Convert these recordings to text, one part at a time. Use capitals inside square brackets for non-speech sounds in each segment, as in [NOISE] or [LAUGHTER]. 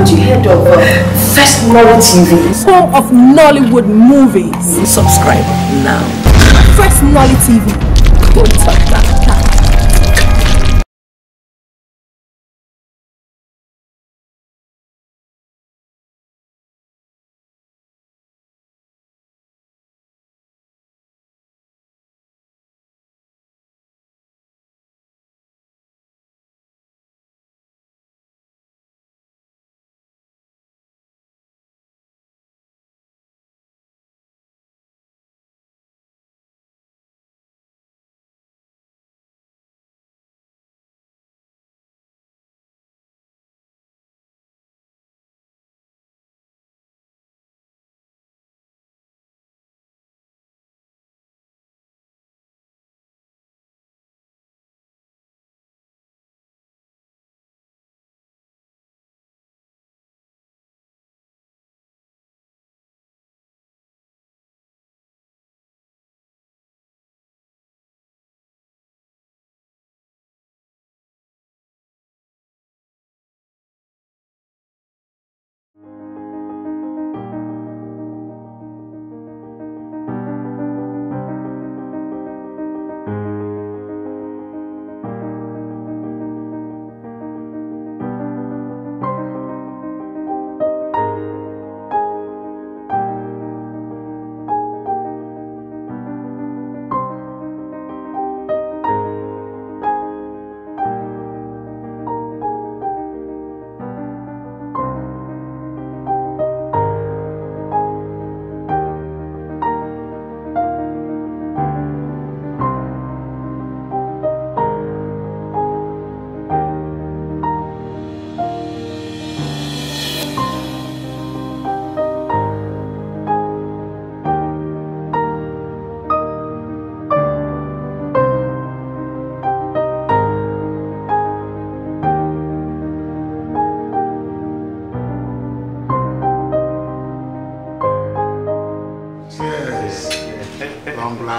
haven't you heard of uh, First Nolly TV? Home of Nollywood movies. Subscribe now. First Nolly TV. Go touch that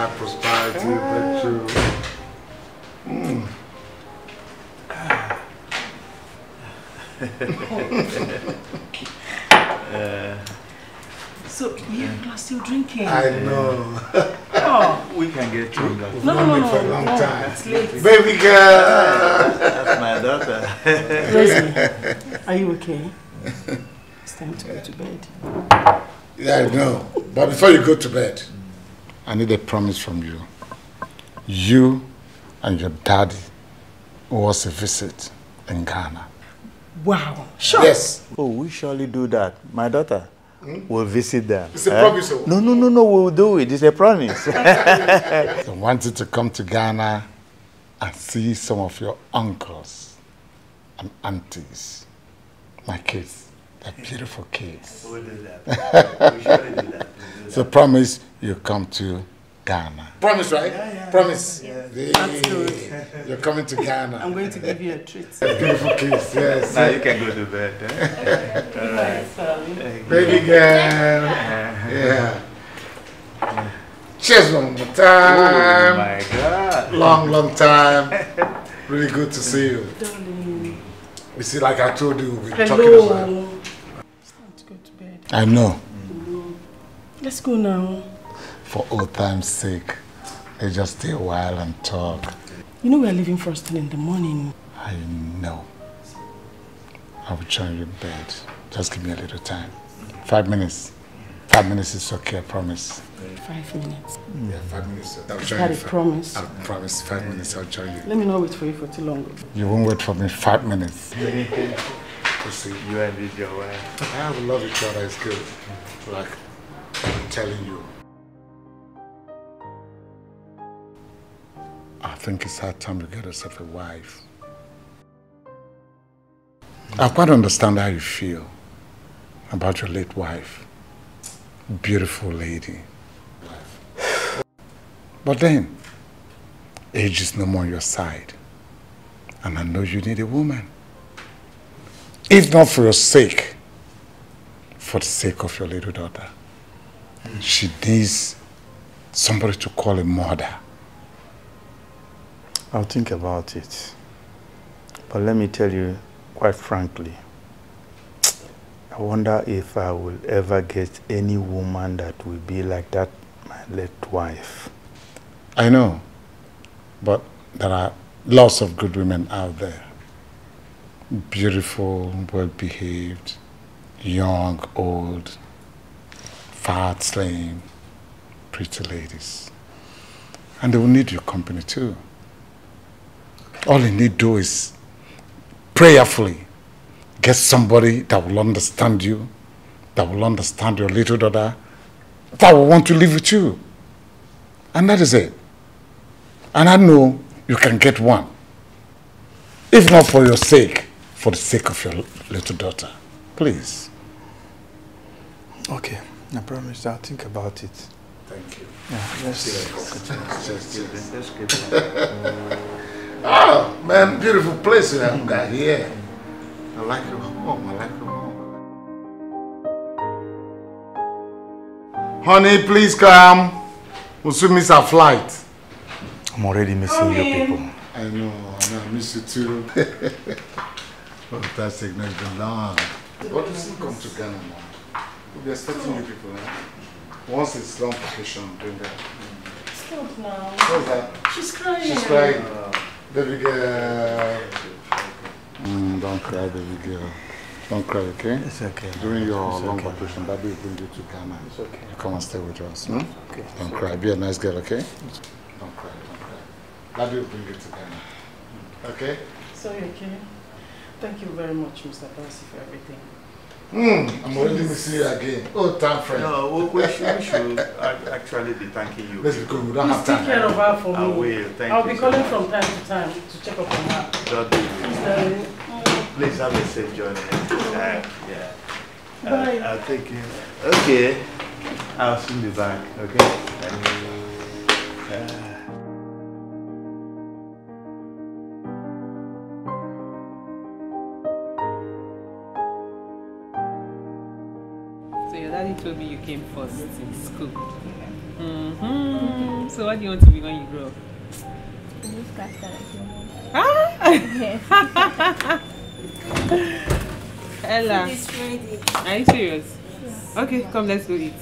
cat. Yes. Long life, prosperity, virtue. Mm. [LAUGHS] So you are still drinking? I know. [LAUGHS] Oh, We can get stronger. We've No, no, it no, for a long no, time. it's late. Baby girl. That's my daughter. [LAUGHS] Rosie, are you okay? It's time to go to bed. Yeah, I know. But before you go to bed, I need a promise from you. You and your daddy owe us a visit in Ghana. Wow. Sure. Yes. Oh, we surely do that. My daughter will visit them. It's a Eh? promise, oh. No, no, no, no, we'll do it. It's a promise. [LAUGHS] [LAUGHS] I wanted to come to Ghana and see some of your uncles and aunties. My kids. They're beautiful kids. we'll do that. We surely do that. [LAUGHS] So promise you come to Ghana. Promise, right? Yeah, yeah. Promise. That's good. You're coming to Ghana. [LAUGHS] I'm going to give you a treat. [LAUGHS] Beautiful kids, yes. Now you can go to bed. Eh? All right. Um, Baby girl. [LAUGHS] Yeah. Cheers one more Oh my God. long, long time. Really good to see you. darling. You see, like I told you, we're talking about. Hello. It's time to go to bed. I know. Let's go now. For old time's sake, let's just stay a while and talk. You know we are leaving first thing in the morning. I know. I will join you in bed. Just give me a little time. Five minutes. Five minutes is okay, I promise. Five minutes. Yeah, five minutes. I'll Is join that you. a promise? I promise, five minutes, I'll join you. Let me not wait for you for too long. You won't wait for me five minutes. You You and this your wife. I have love each other, it's good. Like I'm telling you. I think it's high time you get yourself a wife. Hmm. I quite understand how you feel about your late wife. Beautiful lady. But then, age is no more on your side. And I know you need a woman. If not for your sake, for the sake of your little daughter. She needs somebody to call a mother. I'll think about it. But let me tell you, quite frankly, I wonder if I will ever get any woman that will be like that, my late wife. I know, but there are lots of good women out there. Beautiful, well-behaved, young, old, fat, slim, pretty ladies. And they will need your company too. All you need to do is prayerfully get somebody that will understand you, that will understand your little daughter, that will want to live with you. And that is it. And I know you can get one. If not for your sake, for the sake of your little daughter. Please. Okay, I promise I'll think about it. Thank you. Yeah, let's [LAUGHS] Ah, man, beautiful place you have got here. I like your home. I like your home. Honey, please come. We'll soon miss our flight. I'm already missing you people. I know, I know, I miss you too. that's taking us been long. What does it come to Ghana now? We'll be expecting you people now. Once it's long vacation, doing that. Stop now. What's that? She's crying. She's crying. Baby girl. Mm, don't cry, baby girl. Don't cry, okay? It's okay. During your It's long okay. vacation, Daddy will bring you to Ghana. It's okay. You come and stay with us. Hmm? Okay. Don't cry. Be a nice girl, okay? Don't cry, don't cry. Daddy will bring you to Ghana. Okay? So you okay? Thank you very much, Mr. Darcy, for everything. Hmm, I'm already missing you again. Oh, time friend. No, we, we should, we should actually be thanking you. Let's go. We don't Please have take care of her for I me. will. Thank I'll you be calling much. from time to time to check up on her. God be with you. Darling. Please have a safe journey. Uh, yeah. Bye. I'll, I'll take you. Okay. I'll soon be back. Okay. Uh, told me you came first in school. Mm-hmm. So what do you want to be when you grow up? Ella, are you serious? Okay, come, let's go eat.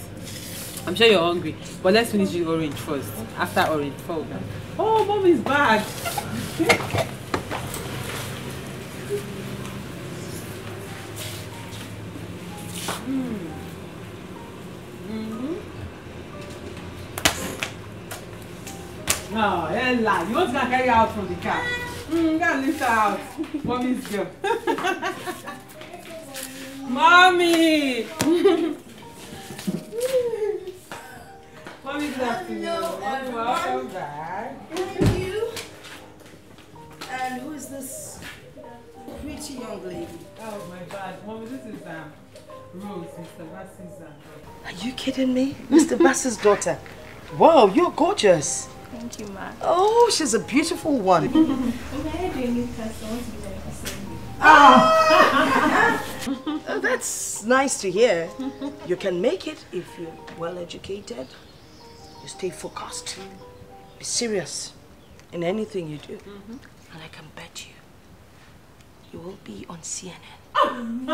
I'm sure you're hungry, but let's finish the orange first. After orange, fall down. Oh, mom is back. [LAUGHS] Oh, Ella, you want to go and carry her out from the car? Mm, go and lift her out. Mommy's girl. [LAUGHS] Mommy! [LAUGHS] Mommy, good afternoon. Welcome back. Thank you. And who is this pretty young lady? Oh my God, Mommy, this is um, Rose, Mr. Bass's um, Are you kidding me? Mr. Bass's daughter. Wow, you're gorgeous. Thank you, ma. Oh, she's a beautiful one. If I had a new person, I want to be there for seven. Oh, that's nice to hear. You can make it if you're well educated. You stay focused. Be serious in anything you do. And I can bet you, you will be on CNN. [LAUGHS] Amen.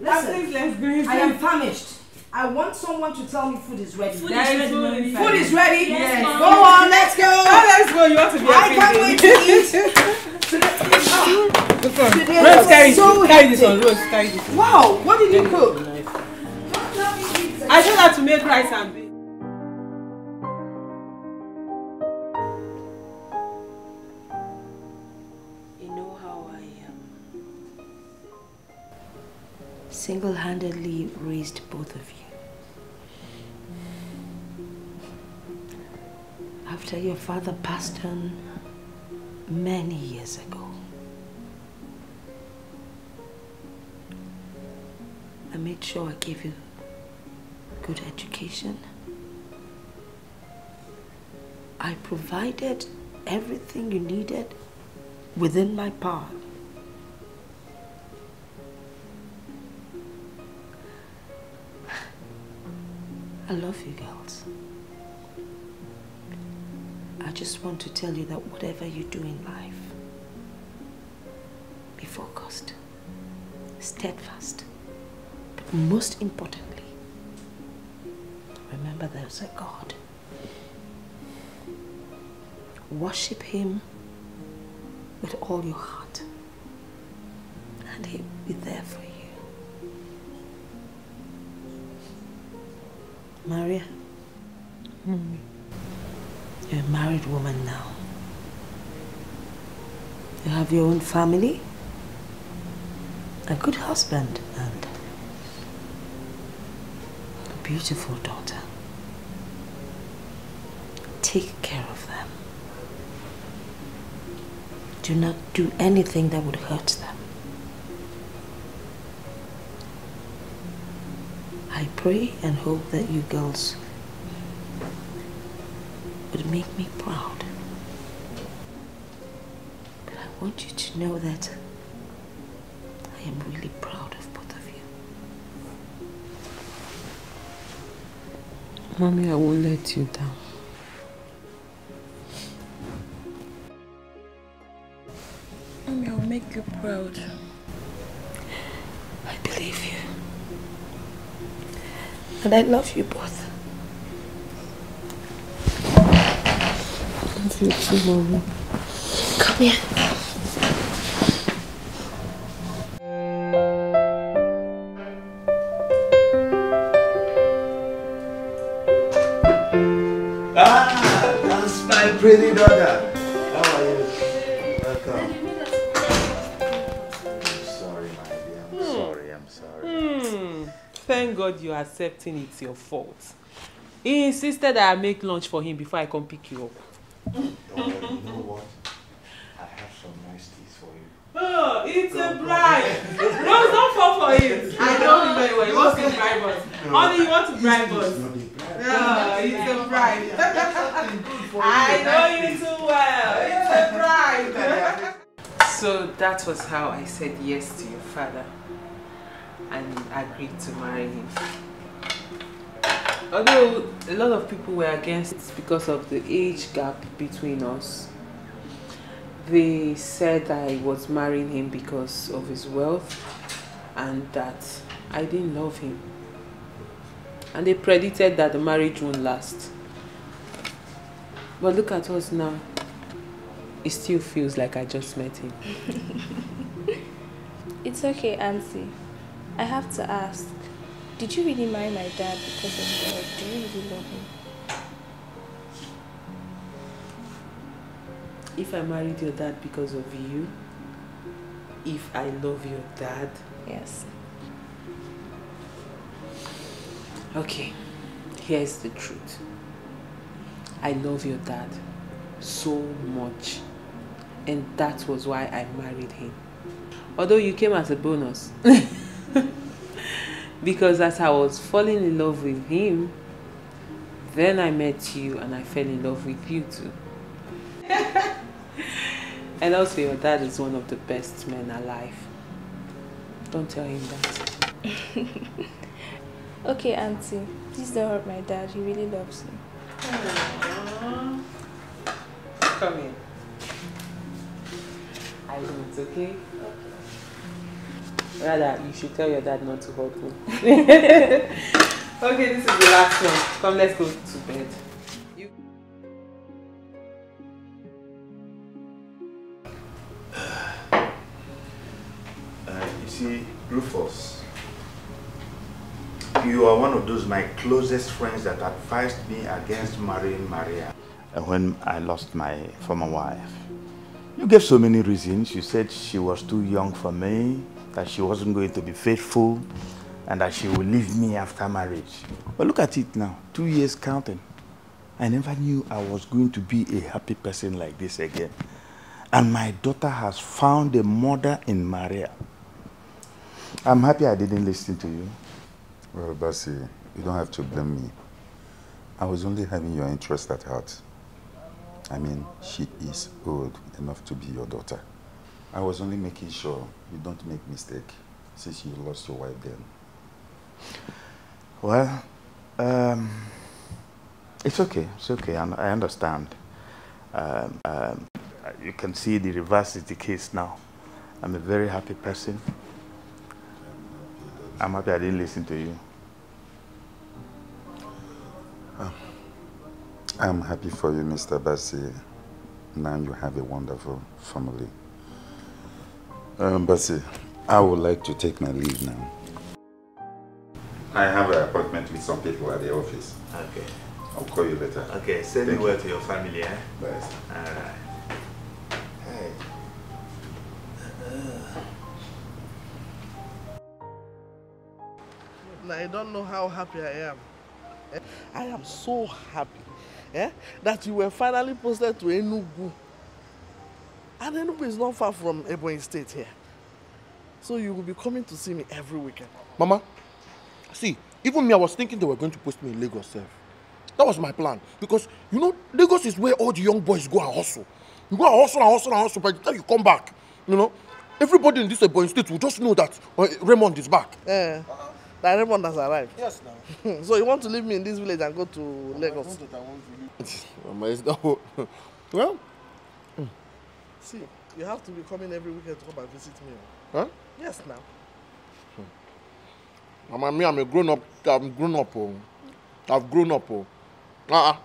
Listen, let's go. I am famished. I want someone to tell me food is ready. Food, There is food inside. is ready? Yes, Go on, let's go. Oh, let's go. You want to be a I can't wait to eat. [LAUGHS] Today Rose, was carry, so carry this one. Rose, carry this one. Wow, what did you cook? I told her to make rice and beans. You know how I um, single-handedly raised both of you. After your father passed on many years ago. I made sure I gave you good education. I provided everything you needed within my power. I love you girls. I just want to tell you that whatever you do in life, be focused. steadfast. But most importantly, remember there's a God. Worship Him with all your heart, and He'll be there for you. Maria, Mm. You're a married woman now. You have your own family, a good husband, and a beautiful daughter. Take care of them. Do not do anything that would hurt them. I pray and hope that you girls make me proud. But I want you to know that I am really proud of both of you. Mommy, I won't let you down. Mommy, I'll make you proud. I believe you. And I love you both. You Mommy. Come here. Ah, pretty daughter. How are you? Welcome. I'm sorry, my dear. I'm sorry. I'm sorry. Hmm. Thank God you're accepting it's your fault. He insisted that I make lunch for him before I come pick you up. Don't worry. You know what? I have some nice teas for you. Oh, it's a bribe. no, don't fall for it. I know him very well. He wants to bribe us. Honey, you want to bribe us? No, it's a bribe. I know you too well. It's a bribe. so was how I said yes to your father and agreed to marry him. Although a lot of people were against it because of the age gap between us. They said I was marrying him because of his wealth and that I didn't love him. And they predicted that the marriage won't last. But look at us now. It still feels like I just met him. [LAUGHS] It's okay, Auntie. I have to ask. Did you really marry my dad because of God? Do you really love him? If I married your dad because of you, if I love your dad, Yes. okay, here's the truth. I love your dad so much, and that was why I married him. Although you came as a bonus. [LAUGHS] because as I was falling in love with him, then I met you and I fell in love with you too. [LAUGHS] and also, your dad is one of the best men alive. Don't tell him that. [LAUGHS] Okay, Auntie. Please don't hurt my dad. He really loves you. Come here. I won't, okay? Rather, you should tell your dad not to hurt me. [LAUGHS] okay, this is the last one. Come, let's go to bed. You Uh, you see, Rufus, you are one of those my closest friends that advised me against marrying Maria. Uh, When I lost my former wife, you gave so many reasons. You said she was too young for me, that she wasn't going to be faithful, and that she would leave me after marriage. But look at it now, two years counting. I never knew I was going to be a happy person like this again. And my daughter has found a mother in Maria. I'm happy I didn't listen to you. Well, Bassi, you don't have to blame me. I was only having your interest at heart. I mean, she is old enough to be your daughter. I was only making sure you don't make mistake since you lost your wife then. Well, um, it's okay. It's okay. I, I understand. Um, um, you can see the reverse is the case now. I'm a very happy person. I'm happy I didn't listen to you. I'm happy for you, Mr. Bassi. Now you have a wonderful family. Um, Bassi, I would like to take my leave now. I have an appointment with some people at the office. Okay. I'll call you later. Okay, send Thank me word you. to your family, eh? Bye. Alright. Hey. Now, I don't know how happy I am. Eh, I am so happy eh, that you were finally posted to Enugu. And Enugu is not far from Ebonyi State here. So you will be coming to see me every weekend. Mama, see, even me, I was thinking they were going to post me in Lagos. Sef. That was my plan. Because, you know, Lagos is where all the young boys go and hustle. You go and hustle and hustle and hustle, by the time you come back, you know, everybody in this Ebonyi state will just know that uh, Raymond is back. Eh, that Raymond has arrived. Yes, now. [LAUGHS] so you want to leave me in this village and go to Lagos? Mama, [LAUGHS] it's not... well, See, you have to be coming every weekend to come and visit me. huh? Yes, now. Mama, me, I'm a grown up. I'm grown up. Oh. I've grown up. Oh. Uh-uh.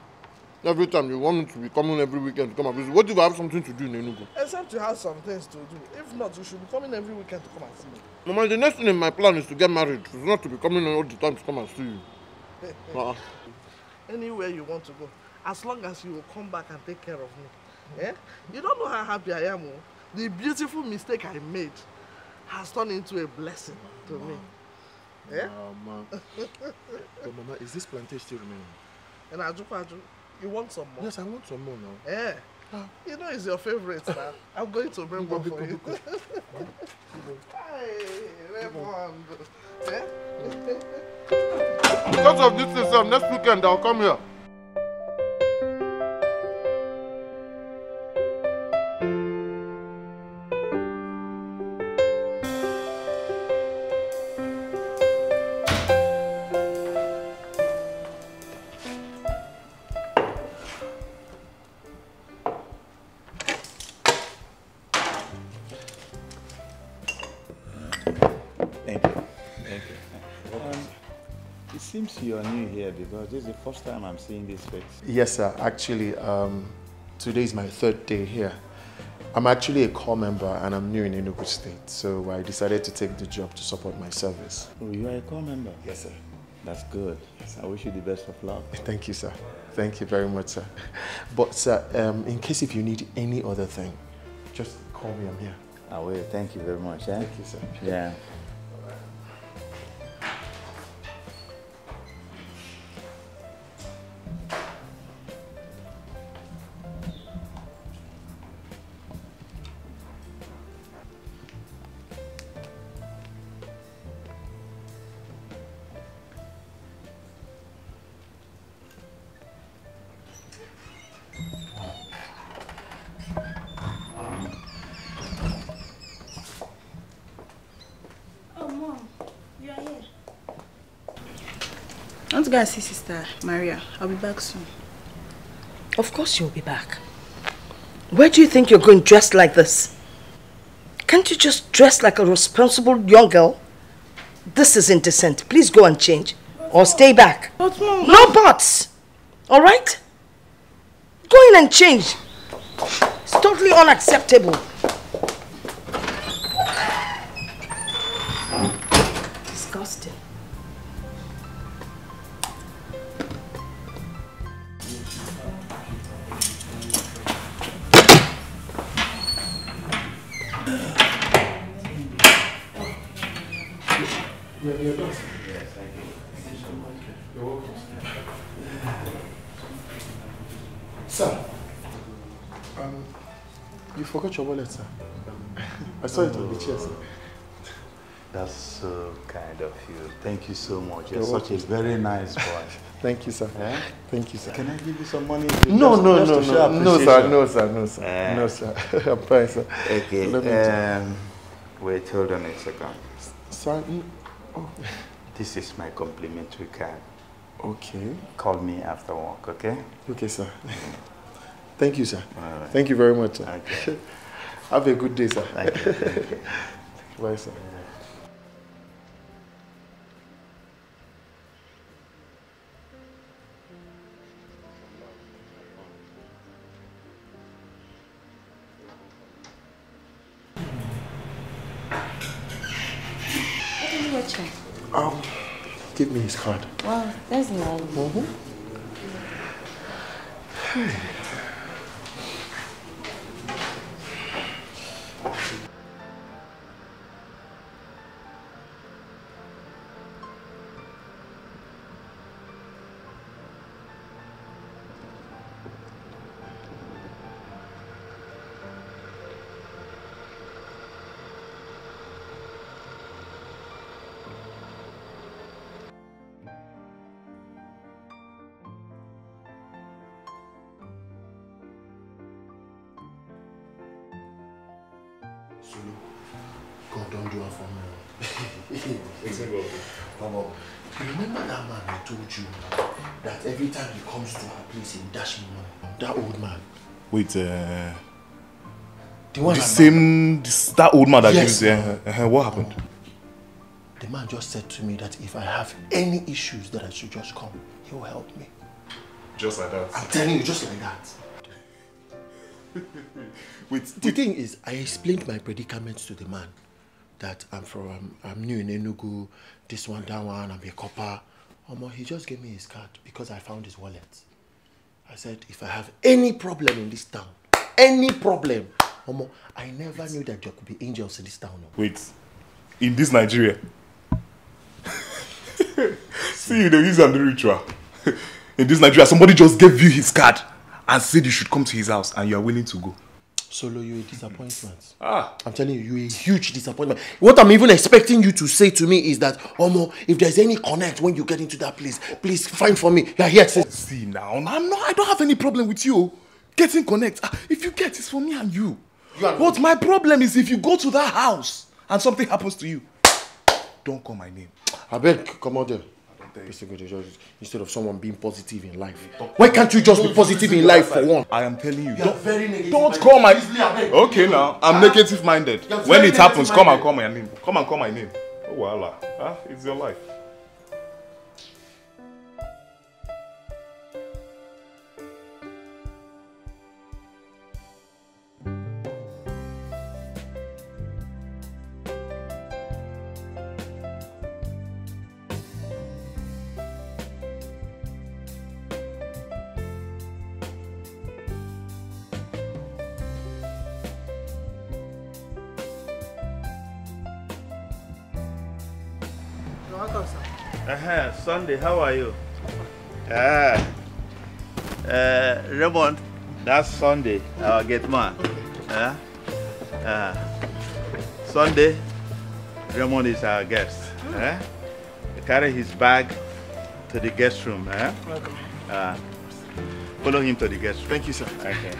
Every time you want me to be coming every weekend to come and visit, what if I have something to do in Enugu? Except you have some things to do. If not, you should be coming every weekend to come and see me. Mama, the next thing in my plan is to get married. It's not to be coming all the time to come and see you. Uh-uh. [LAUGHS] Anywhere you want to go, as long as you will come back and take care of me. Eh? You don't know how happy I am. Oh. The beautiful mistake I made has turned into a blessing to me. Eh? Mama. [LAUGHS] but Mama, is this plantain still remaining? And Ajupaju, you want some more? Yes, I want some more now. Eh? You know it's your favorite now. I'm going to bring one for you. [LAUGHS] Hey, Raymond. Eh? Because of this system, next weekend I'll come here. Here because this is the first time I'm seeing this face. Yes, sir. Actually, um, today is my third day here. I'm actually a corps member and I'm new in Enugu State, so I decided to take the job to support my service. Oh, you are a corps member? Yes, sir. That's good. Yes, I wish you the best of luck. [LAUGHS] Thank you, sir. Thank you very much, sir. But, sir, um, in case if you need any other thing, just call me. I'm here. I will. Thank you very much. Eh? Thank you, sir. Yeah. And see Sister Maria. I'll be back soon. Of course you'll be back. Where do you think you're going dressed like this? Can't you just dress like a responsible young girl? This is indecent. Please go and change. Or stay back. But Mom... No buts! Alright? Go in and change. It's totally unacceptable. Wallet, sir. I saw it on the chair, sir. That's so kind of you. Thank you so much. You're, You're such a very nice boy. [LAUGHS] Thank you, sir. Eh? Thank you, sir. Can I give you some money? No, Just- no, just no, no, no, sir, no, sir, no, sir, Eh. no, sir. [LAUGHS] I'm fine, sir. Okay. Let me Um, wait, hold on a second. Sir, oh, This is my complimentary card. okay, Call me after work, okay? okay, sir. [LAUGHS] Thank you, sir. Right. Thank you very much, sir. Okay. Have a good day, sir. Thank you. Thank [LAUGHS] you. Bye, sir. Um, give me his card. Wow, that's nice. [SIGHS] [SIGHS] [SIGHS] Mm -hmm. Wait, uh, The one the same, this, that old man that Yes. gives, uh, uh, what happened? The man just said to me that if I have any issues, that I should just come. He will help me. Just like that. I'm telling you, just like that. [LAUGHS] Wait, the thing is, I explained my predicaments to the man. That I'm from, I'm, I'm new in Enugu, this one, that one, I'm a corper. Omo, he just gave me his card because I found his wallet. I said, if I have any problem in this town, any problem, Omo, I never knew that there could be angels in this town. Wait, in this Nigeria? [LAUGHS] See, you know, an ritual. [LAUGHS] in this Nigeria, somebody just gave you his card and said you should come to his house and you are willing to go. Solo, you're a disappointment. Ah. I'm telling you, you're a huge disappointment. What I'm even expecting you to say to me is that, Omo, if there's any connect when you get into that place, please find for me. You're here. Say, See now, I'm not, I don't have any problem with you getting connect. Ah, If you get, it's for me and you. But my problem is if you go to that house and something happens to you, don't call my name. I beg, come out there. Basically, just, instead of someone being positive in life, why can't you just be positive in life for one? I am telling you. You're Don't, very negative. don't call my. Please, Okay now, I'm Ah. negative minded. When it happens, come and call my name. Come and call my name. Oh voila. Ah, it's your life. Welcome, sir. Uh-huh. Sunday, how are you? Ah. Uh, Raymond, that's Sunday, our gate man. Uh, uh, Sunday, Raymond is our guest. Uh, carry his bag to the guest room. Uh, Welcome. uh, follow him to the guest room. Thank you, sir. Okay.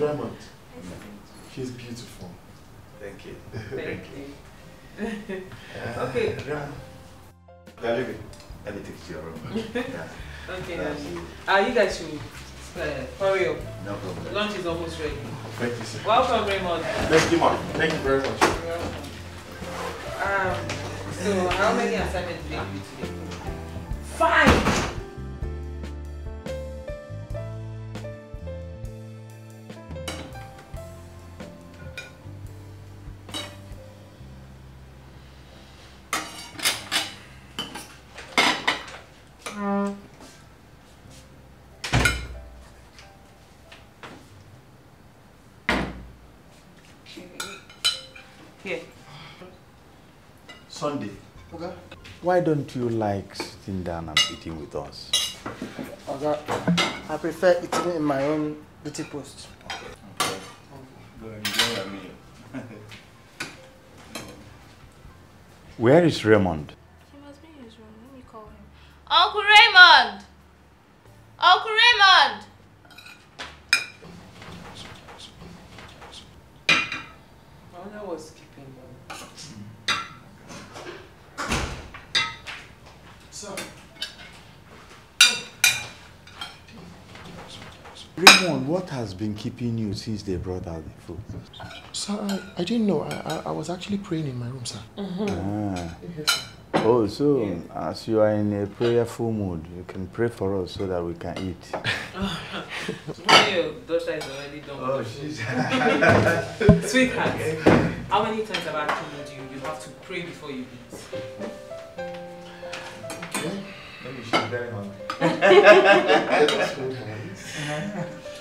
My name is She's beautiful. Thank you. Thank you. Uh, [LAUGHS] Okay. Raymond. Yeah, leave it. Let me take you to your room. [LAUGHS] Yeah. Okay, Yeah. Daddy. Ah, you guys should uh, hurry up. No problem. Lunch is almost ready. Thank you, sir. Welcome, Raymond. Thank you, ma. Thank you very much. You're welcome. Um, so how many assignments did you do today? Five! why don't you like sitting down and eating with us? I prefer eating in my own duty post. [LAUGHS] Where is Raymond? He must be in his room. Let me call him. Uncle Raymond! Uncle Raymond! I wonder what's keeping him. Sir. Raymond, what has been keeping you since they brought out the food? Sir, I, I didn't know. I, I, I was actually praying in my room, sir. Ah. Oh, so as you are in a prayerful mood, you can pray for us so that we can eat. your daughter is already done Oh, with she's- Sweetheart, how many times have I told you you have to pray before you eat? Maybe she's very hungry.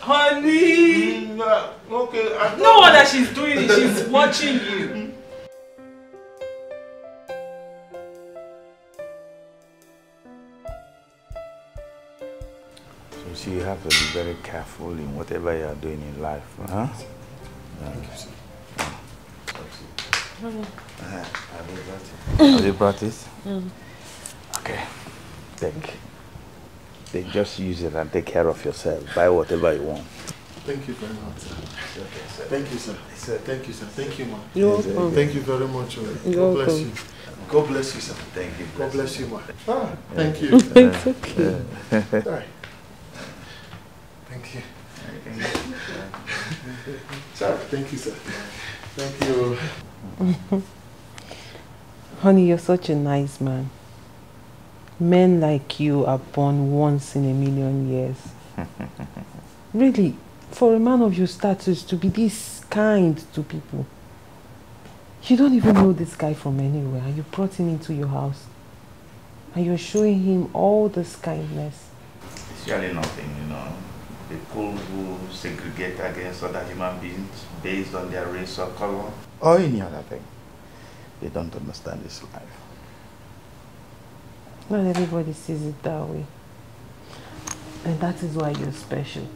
Honey! okay, I No wonder she's doing it, she's watching you. So see, you have to be very careful in whatever you are doing in life, huh? Thank you, sir. Have you brought it? Have you brought it? Mm. Okay. Take. They just use it and take care of yourself. Buy whatever you want. Thank you very much, sir. Thank you, sir. Thank you, sir. Thank you, ma. You're welcome. Thank you very much. You're God bless welcome. you. God bless you, sir. Thank you. God bless you, ma. Ah, thank you. [LAUGHS] It's okay. [LAUGHS] Sorry. Thank you. Sir, thank you, sir. Thank you. [LAUGHS] Honey, you're such a nice man. Men like you are born once in a million years. [LAUGHS] Really, for a man of your status to be this kind to people. You don't even know this guy from anywhere and you brought him into your house. And you're showing him all this kindness. It's really nothing, you know. People who segregate against other human beings based on their race or color or any other thing. They don't understand this life. Not everybody sees it that way. And that is why you're special.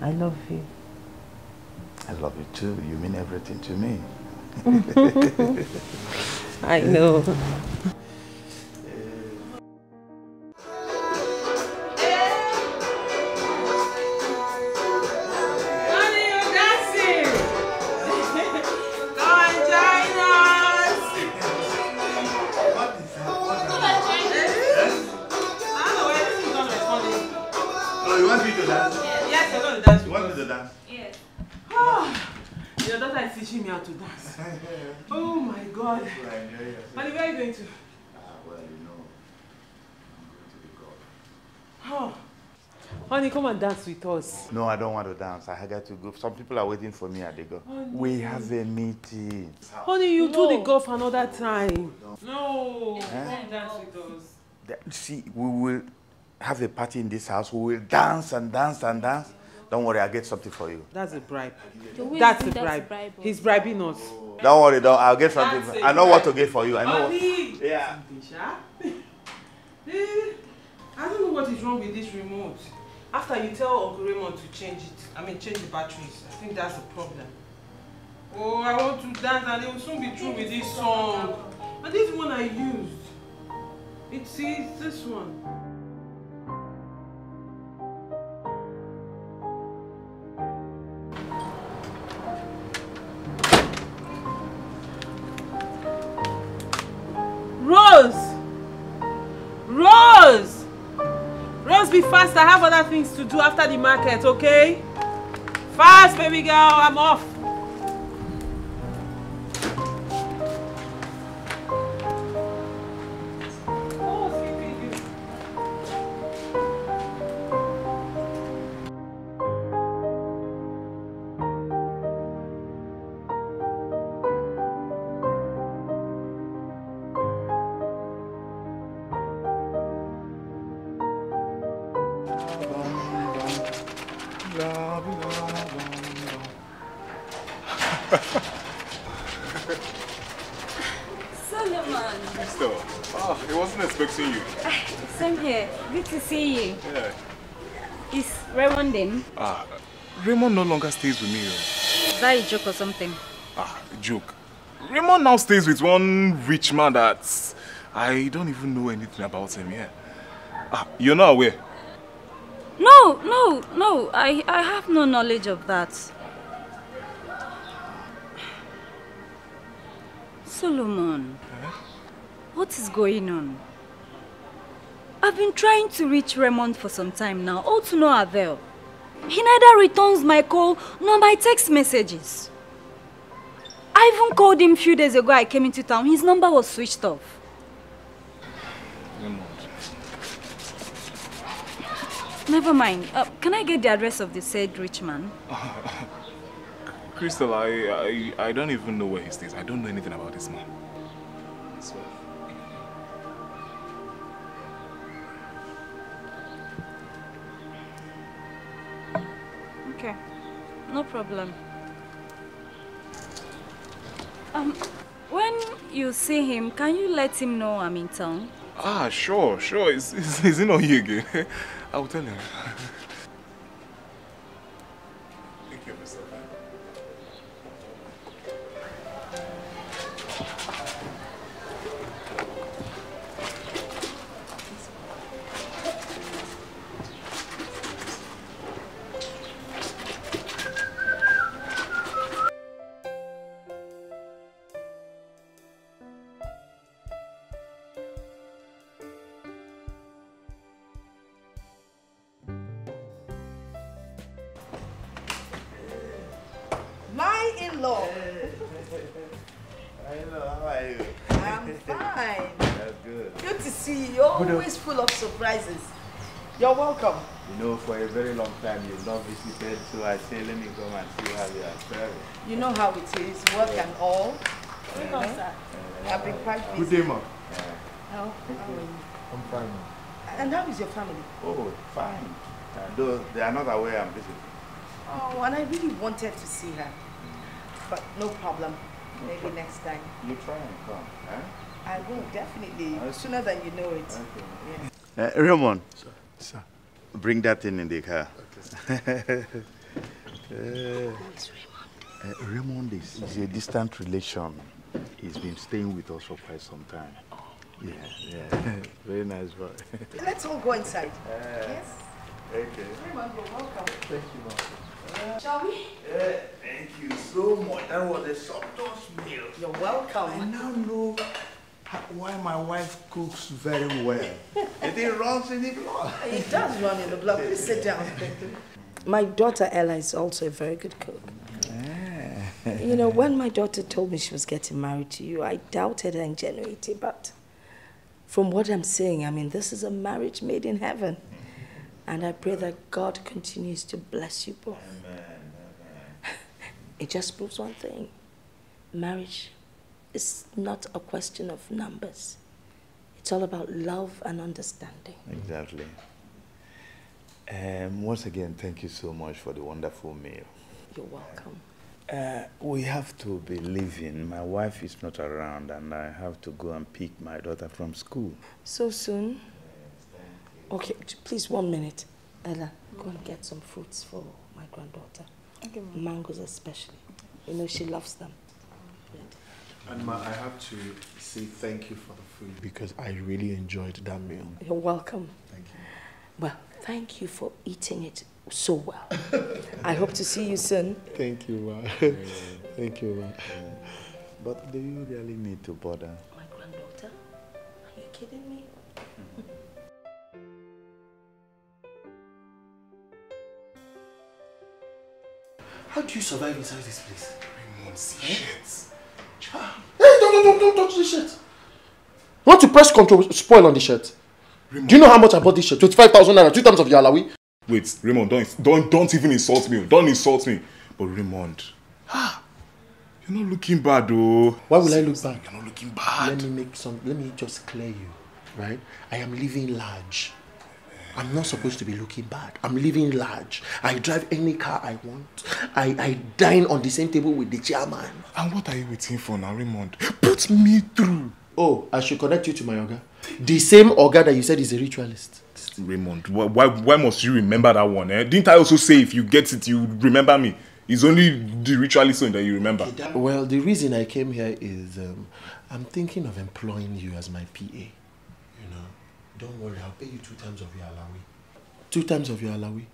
I love you. I love you too. You mean everything to me. [LAUGHS] I know. [LAUGHS] Honey, come and dance with us. No, I don't want to dance. I got to go. Some people are waiting for me at the go. Oh, We no. have a meeting. Honey, you do the golf another time. No. Eh? Come dance with us. See, we will have a party in this house. We will dance and dance and dance. Don't worry, I'll get something for you. That's a bribe. That's a bribe. bribe us. He's bribing us. Don't worry, don't. I'll get something. For, I know what to get for you. I know. What, Honey. yeah. [LAUGHS] Eh, I don't know what is wrong with this remote. After you tell Uncle Raymond to change it, I mean change the batteries, I think that's the problem. Oh, I want to dance and they will soon be through with this song. And this one I used. It's, it's this one. Fast. I have other things to do after the market, okay? Fast, baby girl. I'm off. To see you. Yeah. Is Raymond in? Ah, Raymond no longer stays with me. oh. Is that a joke or something? Ah, joke. Raymond now stays with one rich man that I don't even know anything about him yet. Ah, you're not aware? No, no, no. I, I have no knowledge of that. Solomon, what is going on? I've been trying to reach Raymond for some time now, all to no avail. He neither returns my call nor my text messages. I even called him a few days ago I came into town. His number was switched off. Raymond. Never mind. Uh, can I get the address of the said rich man? [LAUGHS] Crystal, I, I I don't even know where he stays. I don't know anything about this man. Problem. Um, when you see him, can you let him know I'm in town? Ah, sure, sure. Is, is, is he not here again? [LAUGHS] I will tell him. [LAUGHS] you've visited, so I say let me come and see how you are faring. You know how it is, work and all. Good Welcome, sir. I've been quite busy. Good day, ma. How, how are you? I'm fine. And how is your family? Oh, fine. Uh, though they are not aware I'm busy. Oh, and I really wanted to see her. But no problem. Maybe next time. You try and come, eh? I will, definitely. Okay. Sooner than you know it. Yes. Uh, Raymond. Sir. Bring that in in the car. Uh, [LAUGHS] uh, Raymond is, is a distant relation. He's been staying with us for quite some time. Yeah, yeah. [LAUGHS] Very nice boy. [LAUGHS] Let's all go inside. Uh, yes? Okay. Raymond, you're welcome. Thank you, ma'am. Shall we? Uh, thank you so much. That was a sumptuous meal. You're welcome. I now know how- why my wife cooks very well. [LAUGHS] it runs in the blood. It does run in the blood. Please sit down. My daughter Ella is also a very good cook. Eh. You know, when my daughter told me she was getting married to you, I doubted her ingenuity, but from what I'm saying, I mean, this is a marriage made in heaven. And I pray that God continues to bless you both. [LAUGHS] It just proves one thing marriage is not a question of numbers, it's all about love and understanding. Exactly. Um, once again, thank you so much for the wonderful meal. You're welcome. Uh, we have to be leaving. My wife is not around, and I have to go and pick my daughter from school. So soon? Okay, please, one minute. Ella, go and get some fruits for my granddaughter. Okay, Mom. Mangoes especially. You know, she loves them. And ma, I have to say thank you for the food because I really enjoyed that meal. You're welcome. Thank you. Well, thank you for eating it so well. [LAUGHS] I hope to see you soon. Thank you, ma. [LAUGHS] thank you, ma. But do you really need to bother? My granddaughter? Are you kidding me? How do you survive inside this place? Raymond, see shit. Hey, don't, don't, don't, don't touch this shirt. Want to press control spoil on the shirt? Do you know how much I bought this shirt? 25,000 naira, two times of your alawi. Wait, Raymond, don't, don't, don't even insult me. Don't insult me. But Raymond, ah, you're not looking bad, though. Why will I look bad? You're not looking bad. Let me make some, let me just clear you, right? I am living large. I'm not supposed to be looking bad. I'm living large. I drive any car I want. I, I dine on the same table with the chairman. And what are you waiting for now, Raymond? Put me through. Oh, I should connect you to my Oga. The same Oga that you said is a ritualist. Raymond, why, why, must you remember that one? Eh? Didn't I also say if you get it, you remember me? It's only the ritualist song that you remember. Well, the reason I came here is um, I'm thinking of employing you as my PA. You know, don't worry, I'll pay you two times of your alawi. Two times of your alawi.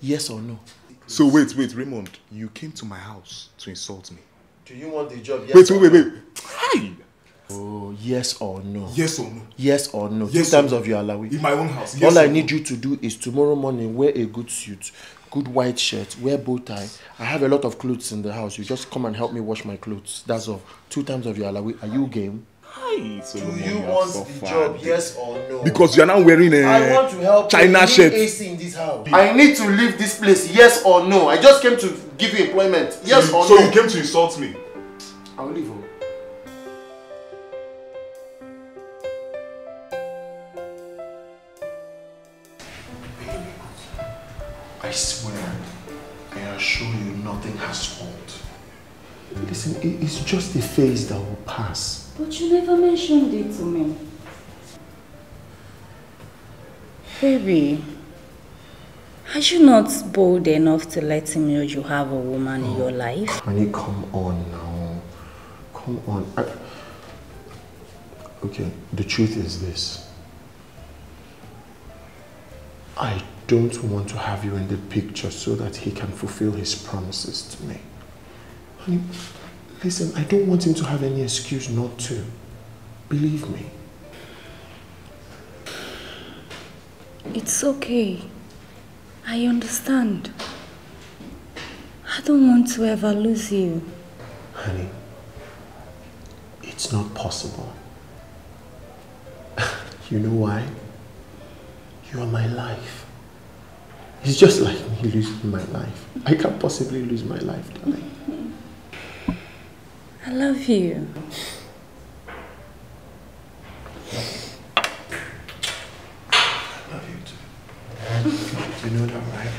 Yes or no? So wait, wait, Raymond, you came to my house to insult me. Do you want the job? Wait, wait, wait, wait. Hi. Oh, yes or no? Yes or no? Yes or no? Yes Two times no. of your alawi. In my own house, Yes All I or need you to do is tomorrow morning wear a good suit, good white shirt, wear bow tie. I have a lot of clothes in the house. You just come and help me wash my clothes. That's all. Two times of your alawi. Are you game? Hi, Solomon, Do you want the suffered. job? Yes or no? Because you're now wearing a I want to help you. China shirt. AC in this house. I need to leave this place. Yes or no? I just came to give you employment. Yes so, or so no? you came to insult me. I'll leave. oh. I swear, I assure you, nothing has fault. Listen, it's just a phase that will pass. But you never mentioned it to me. Baby, are you not bold enough to let him know you have a woman in your life? Honey, come on now. Come on. I... Okay, the truth is this. I don't want to have you in the picture so that he can fulfill his promises to me. Honey, listen, I don't want him to have any excuse not to. Believe me. It's okay. I understand. I don't want to ever lose you. Honey, it's not possible. [LAUGHS] you know why? You are my life. It's just like me losing my life. I can't possibly lose my life, darling. I love you. I love you too. Do you know that, right?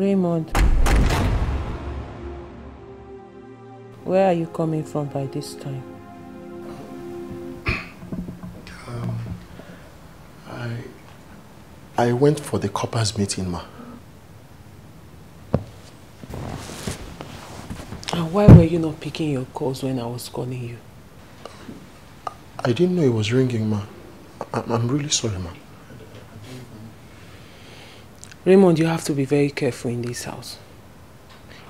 Raymond. Where are you coming from by this time? Um, I I went for the corpers meeting, ma. And why were you not picking your calls when I was calling you? I didn't know it was ringing, ma. I, I'm really sorry, ma. Raymond, you have to be very careful in this house.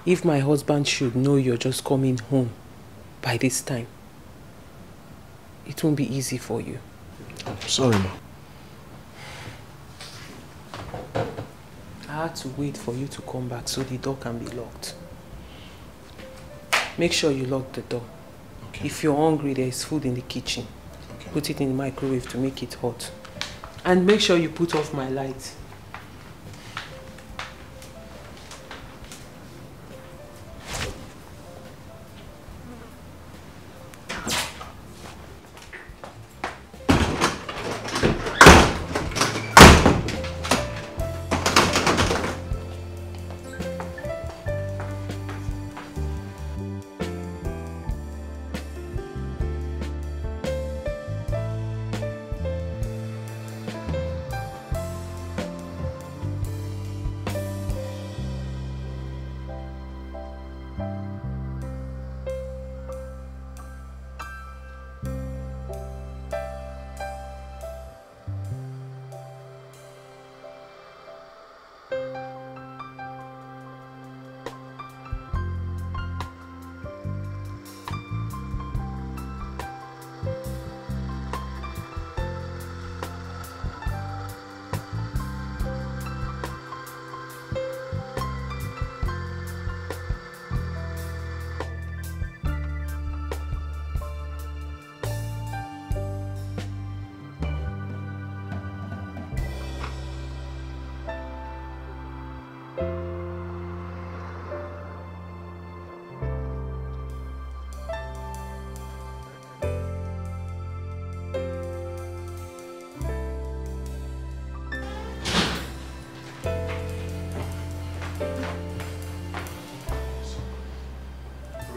If my husband should know you're just coming home by this time, it won't be easy for you. Sorry, ma. I had to wait for you to come back so the door can be locked. Make sure you lock the door. If you're hungry, there is food in the kitchen. Put it in the microwave to make it hot. And make sure you put off my light.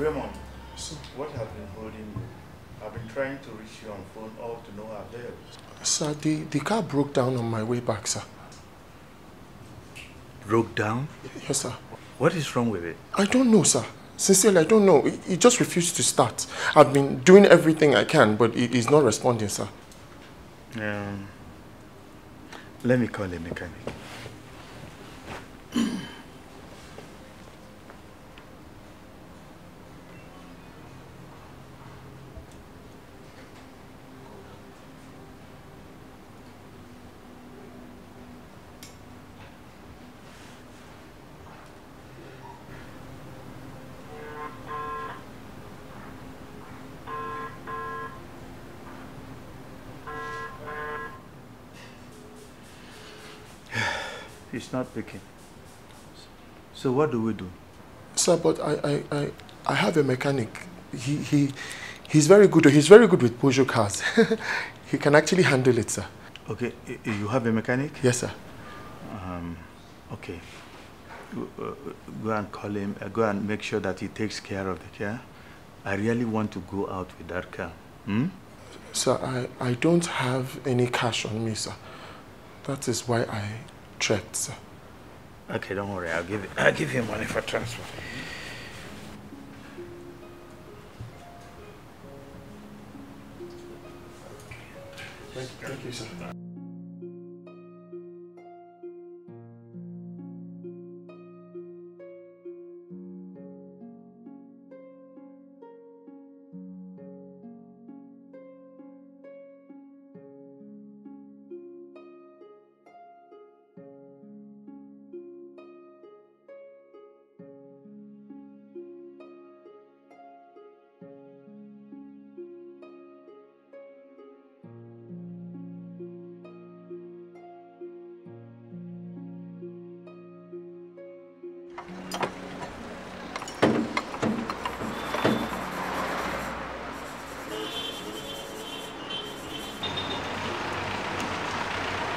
Raymond, what has been holding you? I've been trying to reach you on phone all to no avail. Sir, the, the car broke down on my way back, sir. Broke down? Yes, sir. What is wrong with it? I don't know, sir. Sincerely, I don't know. It, it just refused to start. I've been doing everything I can, but it is not responding, sir. Um, let me call a mechanic. Not picking. So what do we do? Sir, but I, I, I, I have a mechanic. He, he, he's very good. He's very good with Peugeot cars. [LAUGHS] he can actually handle it, sir. Okay, you have a mechanic? Yes, sir. Um, okay. Go- uh, and call him. Uh, go and make sure that he takes care of the car. I really want to go out with that car. Hmm? Sir, I, I don't have any cash on me, sir. That is why I trekked, sir. Okay, don't worry. I'll give I'll give you money for transport. Thank, thank you, sir.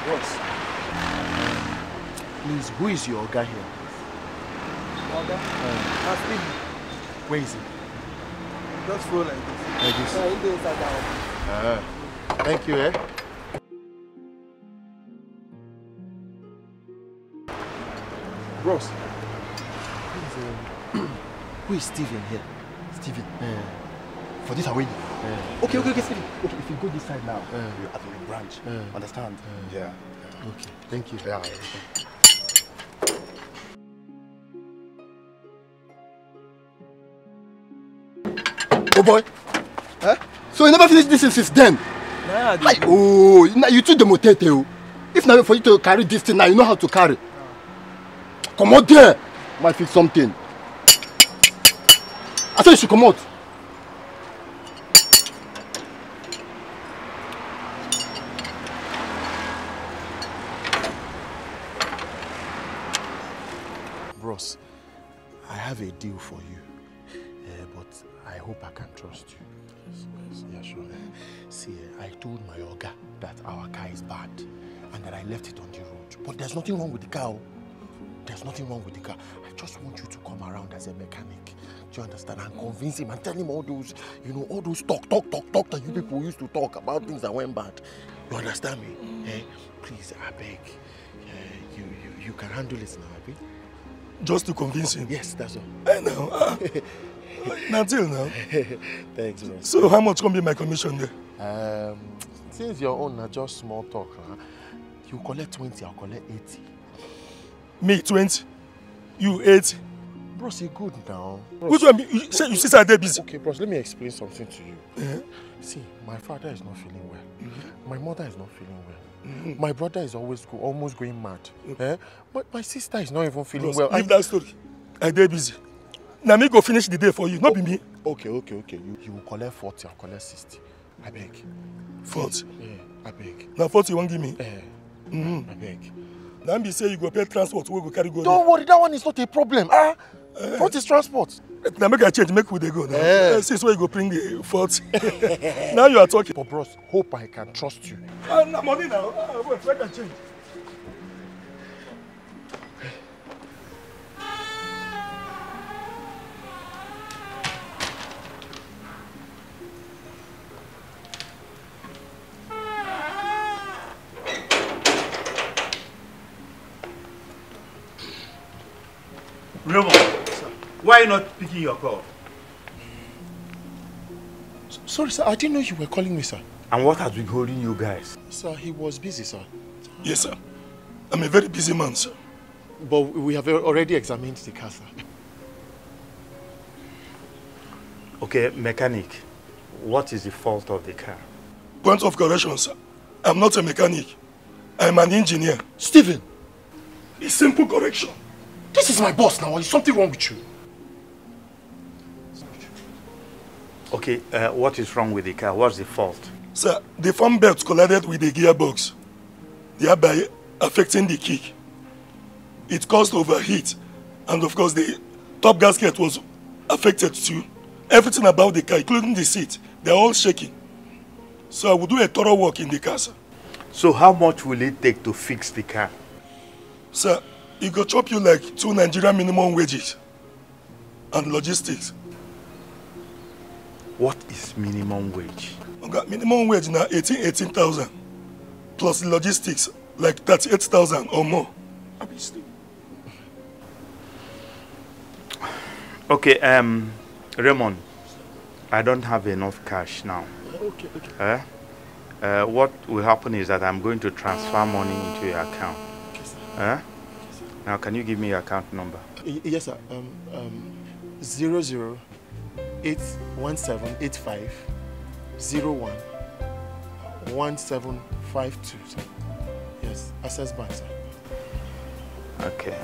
Boss, please, who is your guy here? Oga, Uh, na Steve. where is he? Just roll like this. Like this? Yeah, he that. Uh, thank you, eh? Who is, um, [CLEARS THROAT] who is Steven here? Steven? For this already? Okay, okay, okay, Steven. Okay, if you go this side now, you're at the branch. Understand? Yeah. Okay, thank you. Yeah. Oh boy. Huh? So you never finished this thing since then? Nah, Like, oh, now you too demoted, oh. If now for you to carry this thing now, you know how to carry. Come out there. Might fix something. I said you should come out. Nothing wrong with the car. There's nothing wrong with the car. I just want you to come around as a mechanic. Do you understand? And convince him and tell him all those, you know, all those talk, talk, talk, talk that you people used to talk about things that went bad. You understand me? Eh? Please, I beg. Eh, you, you, you can handle it now, Abi. Just to convince him? Yes, that's all. I know. Now till now. Thanks, bro. So how much can be my commission there? Um, since your own na just small talk, huh? You collect 20, I'll collect 80. Me 20, you 80. Bros, you good now. Which one? You say you see I dey busy. Okay, bros, let me explain something to you. See, my father is not feeling well. My mother is not feeling well. My brother is always go, almost going mad. Eh? But my sister is not even feeling Bros, well. leave that story. I dey busy. Na me go finish the day for you, not be me. Okay, okay, okay. You, you will collect 40, I'll collect 60. I beg. 40? Yeah, I beg. Na 40 you wan give me? Eh, Mm. Na be say you go pay transport wey go carry go Don't worry, that one is not a problem. Ah, what is transport? there. Na make I change, make we dey go now. Eh, Since where you go bring the 40. [LAUGHS] now you are talking. But bros, hope I can trust you. Ah, na money now. Ah, wait, make I change. Why not picking your call? Sorry, sir. I didn't know you were calling me, sir. And what has been holding you guys? Sir, he was busy, sir. Yes, sir. I'm a very busy man, sir. But we have already examined the car, sir. Okay, mechanic, what is the fault of the car? Point of correction, sir. I'm not a mechanic. I'm an engineer. Stephen! A simple correction. This is my boss now. Is something wrong with you? Okay, uh, what is wrong with the car? What's the fault? Sir, the fan belt collided with the gearbox, thereby affecting the kick. It caused overheat, and of course the top gasket was affected too. Everything about the car, including the seat, they're all shaking. So I will do a thorough work in the car, sir. So how much will it take to fix the car? Sir, it go chop you like two Nigerian minimum wages and logistics. What is minimum wage? Minimum wage now 18, 18,000. Plus logistics, like 38,000 or more. Okay, um, Raymond, I don't have enough cash now. Okay, okay. Eh? Uh, what will happen is that I'm going to transfer money into your account. Eh? Now, can you give me your account number? Y- yes, sir. Um, um, zero zero eight one seven eight five zero one one seven five two. Sir. Yes, Access Bank, sir. Okay.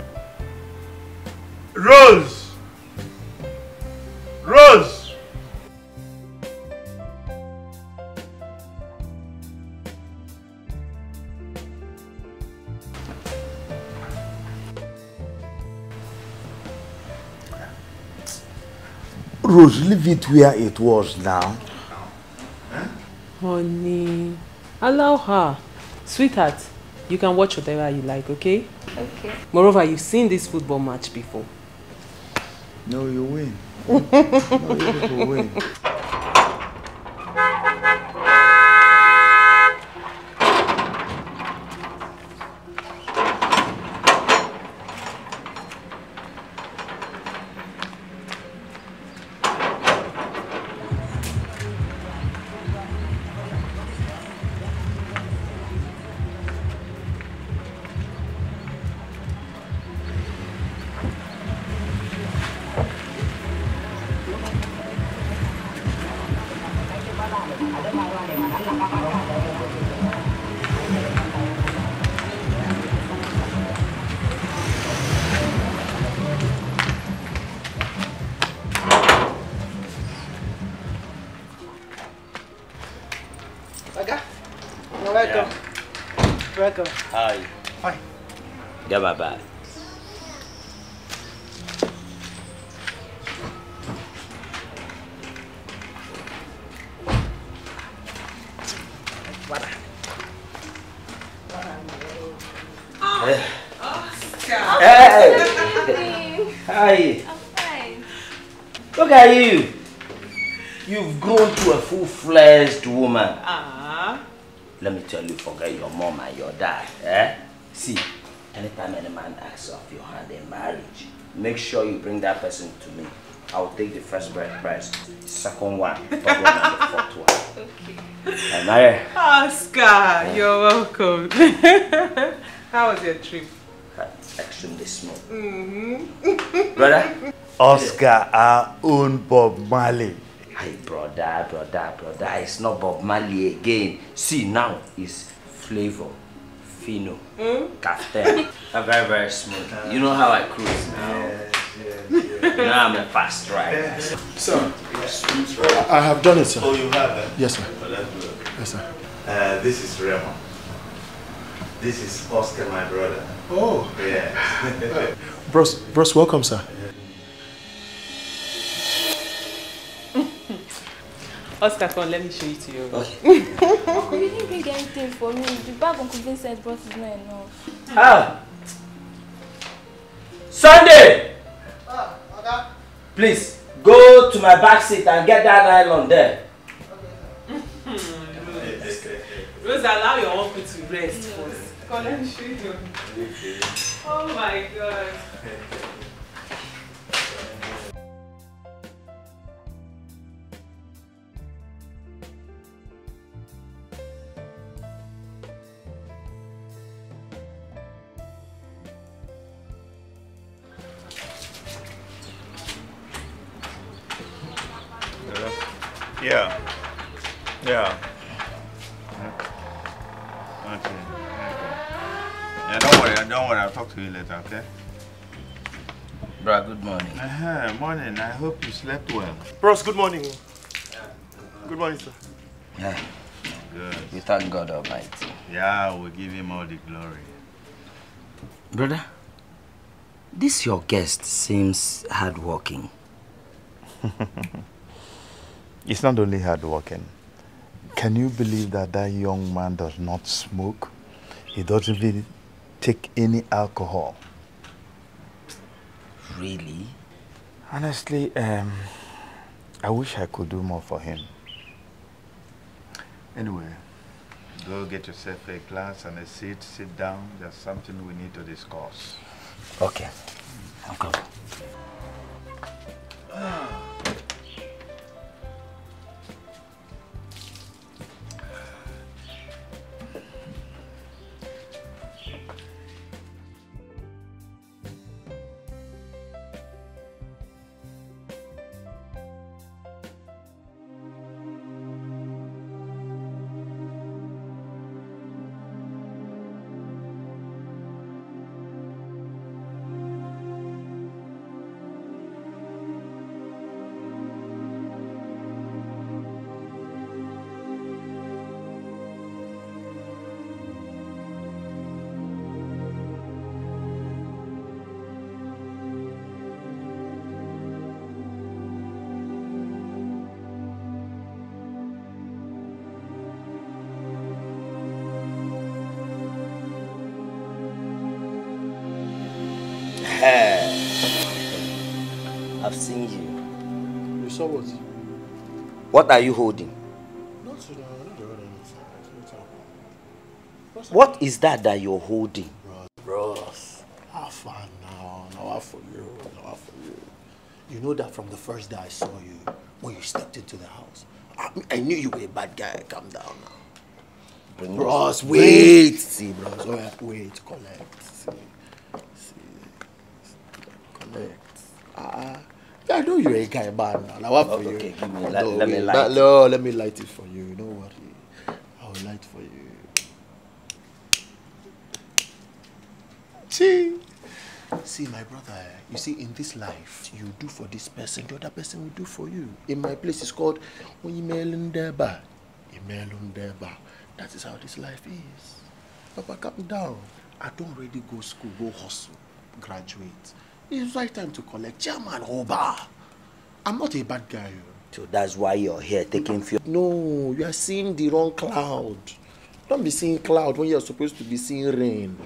Rose! Rose! Rose, leave it where it was now. Honey, allow her. Sweetheart, you can watch whatever you like, okay? Okay. Moreover, you've seen this football match before. No, you win. [LAUGHS] no, you win. I'll take the first breath first, second one, [LAUGHS] third one, and the fourth one. Okay. And marry. Oscar, you're welcome. [LAUGHS] How was your trip? Extremely smooth. Mm-hmm. [LAUGHS] Brother? Oscar, our own Bob Marley. Hey, brother, brother, brother, it's not Bob Marley again. See, now it's Flavour, Phyno, Mm? Captain. I'm very, very smooth. You know how I cruise now. You know I'm a fast rider. Sir, I have done it, sir. Oh, you have it? Yes, sir. Oh, good. Yes, sir. Uh, this is Remo. This is Oscar, my brother. Oh. Yeah. [LAUGHS] Bros, bros, welcome, sir. Oscar, come, let me show you to your room. Uncle, you didn't bring anything for me. The bag Uncle Vincent brought is not enough. Ah! Sunday! Please, go to my back seat and get that nylon there. [LAUGHS] Rose, allow your uncle to rest first. Come, let me show you. Oh my god. [LAUGHS] slept well. Bros, good morning. Good morning, sir. Yeah. Good. We thank God Almighty. Yeah, we'll give him all the glory. Brother, this your guest seems hardworking. [LAUGHS] It's not only hardworking. Can you believe that that young man does not smoke? He doesn't even take any alcohol. Really? Honestly, um, I wish I could do more for him. Anyway, go get yourself a glass and a seat. Sit down. There's something we need to discuss. Okay. I'm coming. I've seen you. You saw what? What are you holding? Not to the, not the. What's up? What is that that you're holding? Bros, have fun now. Now have for you. Now for you. You know that from the first day I saw you, when you stepped into the house, I, I knew you were a bad guy. Calm down now. Bring Bros, wait. Wait. See, bros, oh, yeah, wait, collect. See, see, collect. Ah, yeah, I know you're a guy man. Now what for Okay, you? okay, give me- No, let- let me light. No, let me light it for you. Don't worry. I will light for you. See, see, my brother. You see, in this life, you do for this person, the other person will do for you. In my place, it's called Oyimelundeba. Imelundeba. That is how this life is. Papa, calm down. I don't already go school, go hustle, graduate. It's right time to collect. Chairman Oba. I'm not a bad guy. So that's why you're here taking fuel. No, you are seeing the wrong cloud. Don't be seeing cloud when you're supposed to be seeing rain.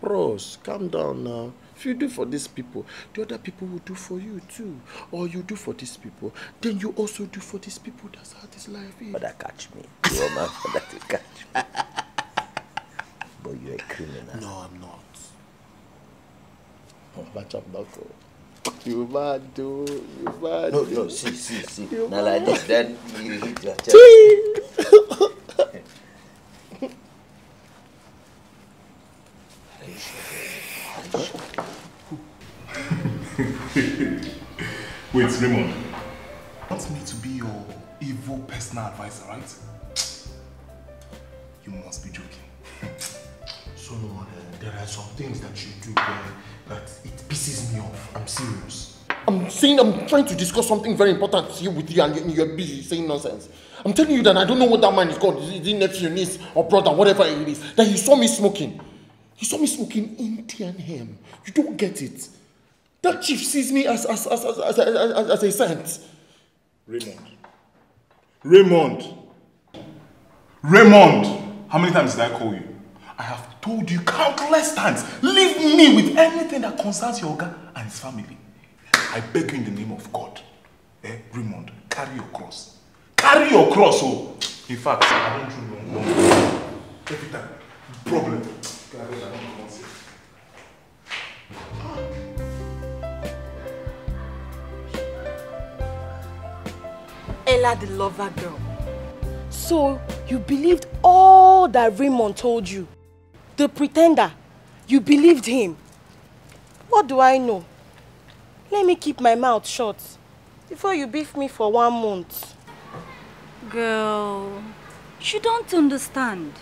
Bros, calm down now. If you do for these people, the other people will do for you too. Or you do for these people, then you also do for these people. That's how this life is. That catch me. You are my father to catch me. [LAUGHS] But you're a criminal. No, I'm not. Oh, match up, knuckle. You mad, dude. You mad. No, dude. no, see, see, see. You Now like this, then you hit your chest. Chee! [LAUGHS] Wait, Raymond. Want me to be your evil personal advisor, right? You must be joking. [LAUGHS] Solomon, uh, there are some things that you do there that it pisses me off. I'm serious. I'm saying I'm trying to discuss something very important here with you and you- you're busy saying nonsense. I'm telling you that I don't know what that man is called. Is it nephew, niece, or brother, whatever it is. That he saw me smoking. He saw me smoking Indian hemp. You don't get it. That chief sees me as as as as, as, as, as a saint. Raymond. Raymond. Raymond! How many times did I call you? I have told you countless times. Leave me with anything that concerns your guy and his family. I beg you in the name of God. Eh, Raymond, carry your cross. Carry your cross, oh! In fact, I don't really want Every time. Problem. To Ella the lover girl. So you believed all that Raymond told you? The pretender? You believed him? What do I know? Let me keep my mouth shut before you beef me for one month. Girl, you don't understand.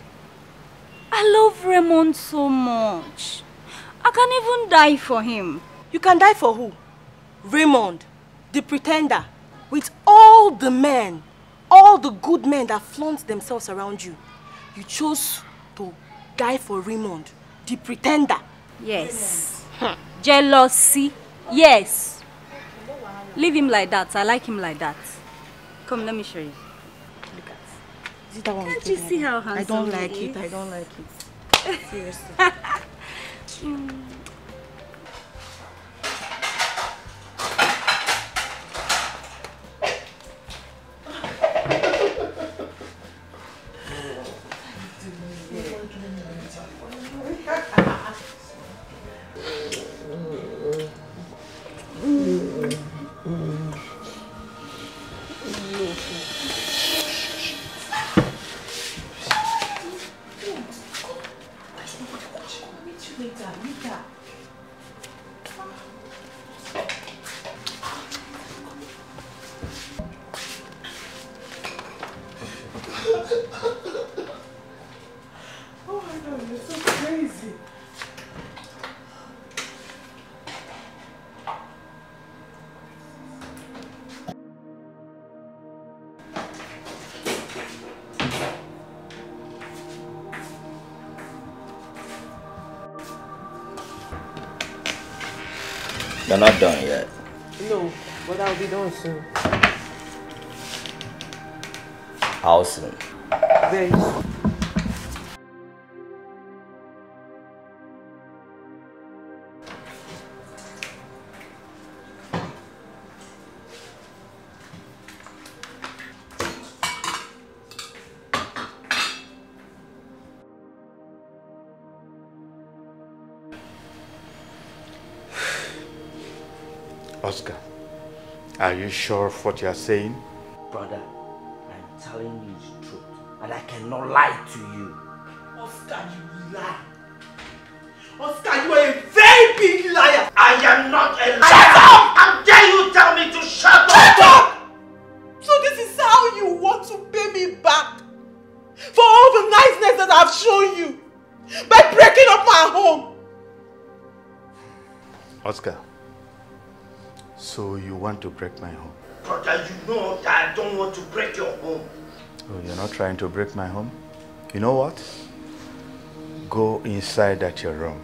I love Raymond so much. I can even die for him. You can die for who? Raymond, the pretender, with all the men, all the good men that flaunt themselves around you. You chose die for Raymond, the pretender. Yes. Jealousy. Yes. Leave him like that. I like him like that. Come, let me show you. Look at. Is it that one? Can't you see how I handsome don't he like is? it. I don't like it. Seriously. Mm. [LAUGHS] [LAUGHS] not done yet. No, but I'll be done soon. How Oscar, are you sure of what you are saying? Brother, I'm telling you the truth. And I cannot lie to you. Oscar, you lie. Oscar, you are a very big liar. I am not a liar. Shut up! How dare you tell me to shut up? Shut up! So this is how you want to pay me back for all the niceness that I've shown you by breaking up my home. Oscar, so you want to break my home? Brother, you know that I don't want to break your home. Oh, you're not trying to break my home? You know what? Go inside at your room.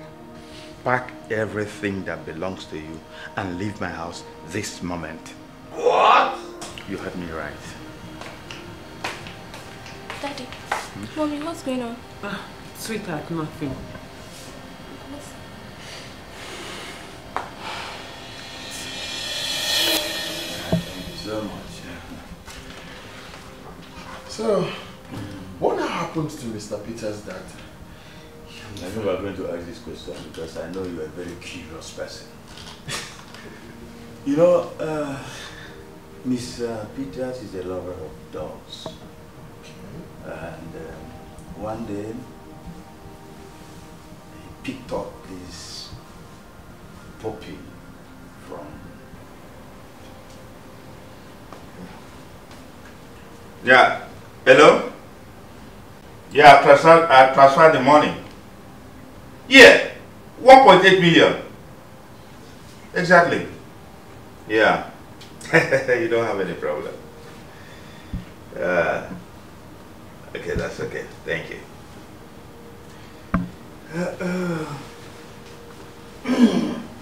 Pack everything that belongs to you and leave my house this moment. What? You heard me right. Daddy, mommy, what's going on? Ah, sweetheart, nothing. So much. So, what now happens to Mr. Peter's that... I know are going to ask this question because I know you are a very curious person. [LAUGHS] you know, uh, Miss uh, Peters is a lover of dogs. And um, one day, he picked up this puppy from... Yeah, hello? Yeah, I transferred, I transferred the money. Yeah, 1.8 million. Exactly. Yeah. [LAUGHS] you don't have any problem. Uh, okay, that's okay. Thank you. Uh, uh. [CLEARS THROAT]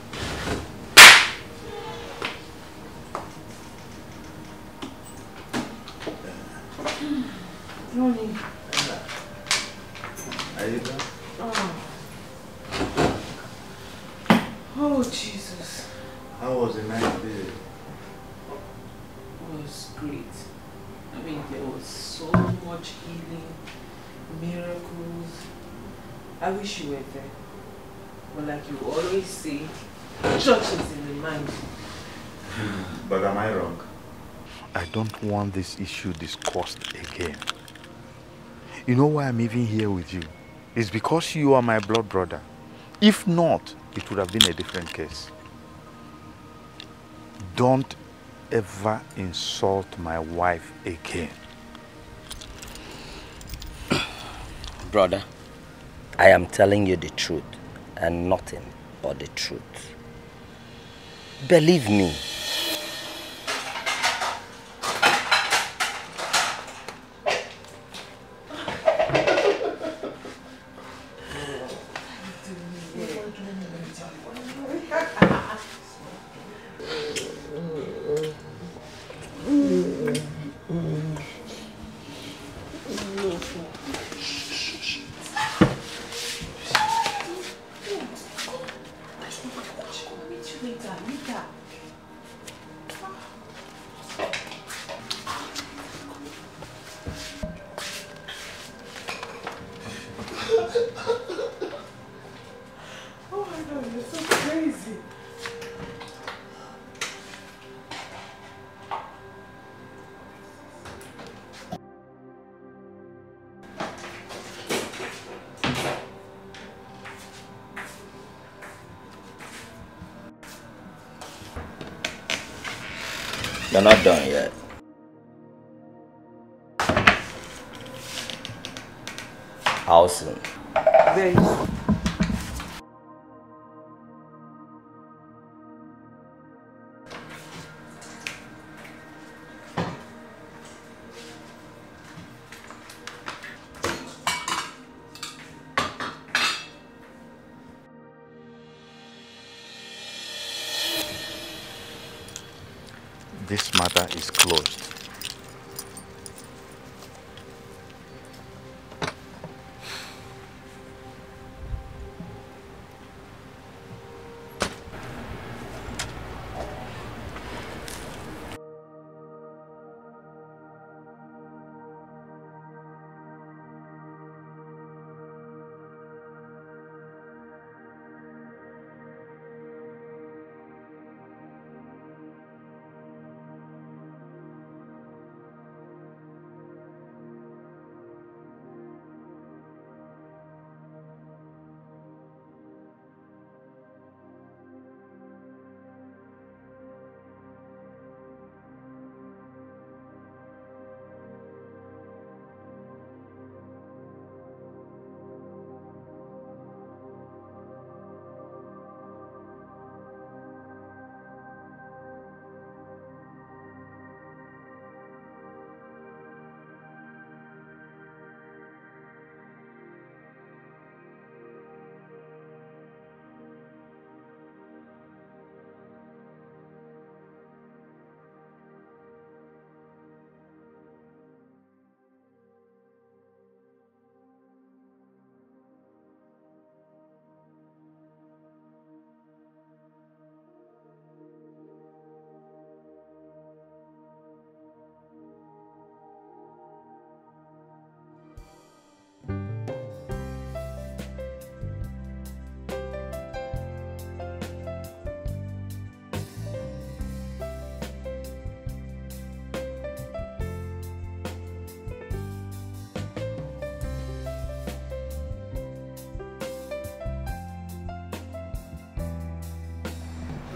Morning. Are you done? Oh. Oh, Jesus. How was the night visit? It was great. I mean, there was so much healing, miracles. I wish you were there. But like you always say, church is in the mind. [SIGHS] But am I wrong? I don't want this issue discussed again. You know why I'm even here with you? It's because you are my blood brother. If not, it would have been a different case. Don't ever insult my wife again. [CLEARS THROAT] Brother, I am telling you the truth and nothing but the truth. Believe me.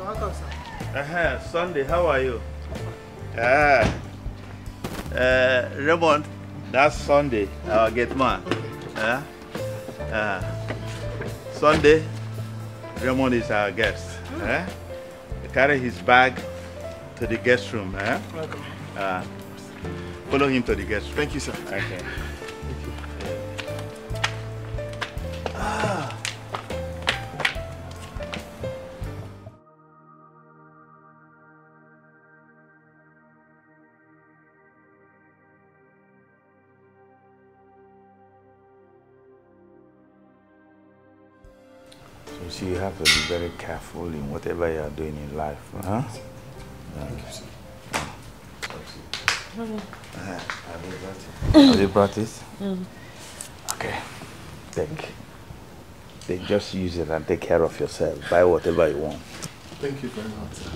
Welcome, sir. Uh-huh. Sunday, how are you? Ah. Uh, Raymond, that's Sunday, our gate man. Uh, uh, Sunday, Raymond is our guest. Uh, carry his bag to the guest room. Uh, Welcome. uh, follow him to the guest room. Thank you, sir. Okay. Careful in whatever you are doing in life. Huh? Thank you, sir. Uh, have you brought it? Have you brought it? Mm. Okay. Take. Then just use it and take care of yourself. Buy whatever you want. Thank you very much, sir.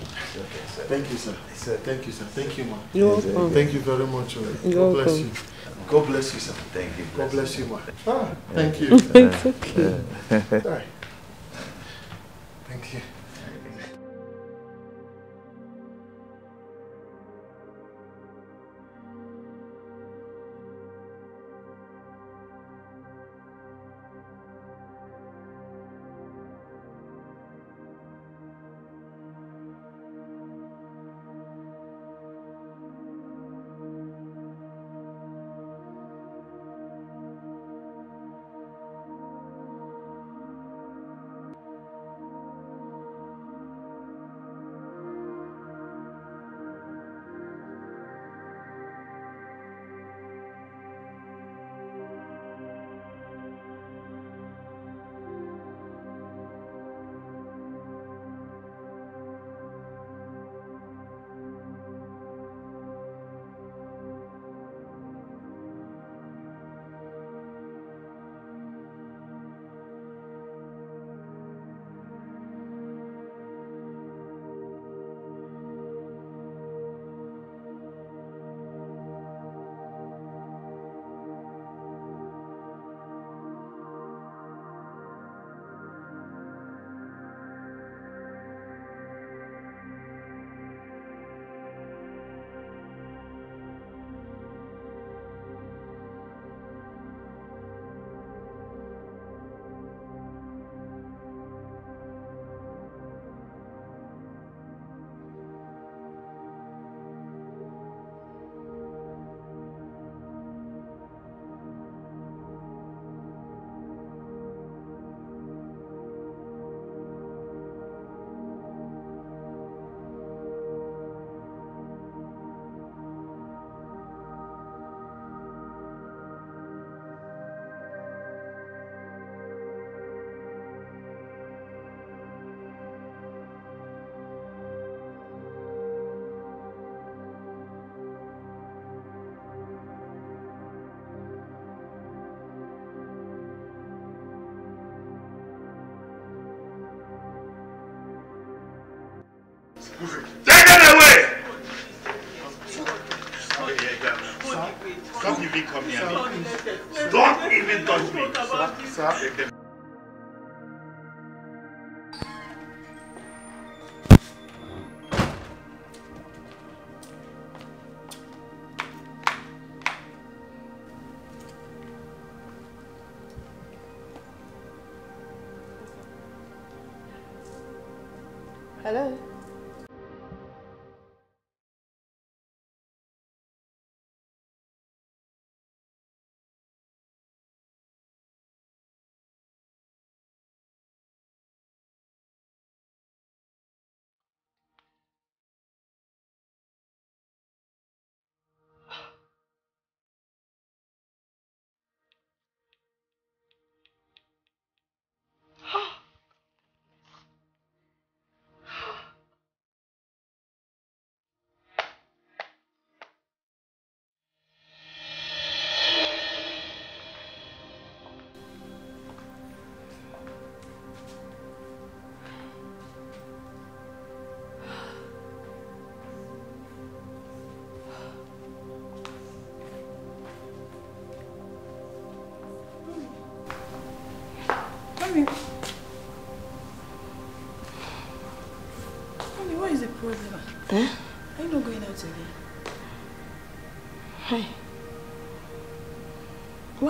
Thank you, sir. Thank you, sir. Thank you, ma. You're welcome. Thank you very much. ma. God bless you. God bless you, sir. Thank you. God bless you, ma. Ah, thank you. [LAUGHS] It's okay. Sorry. Thank you. Don't even come near me. Don't even touch me. Sir,